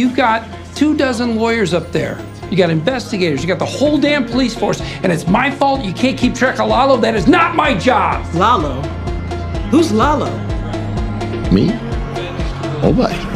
You've got two dozen lawyers up there. You got investigators. You got the whole damn police force. And it's my fault you can't keep track of Lalo. That is not my job. Lalo? Who's Lalo? Me? Oh, Nobody.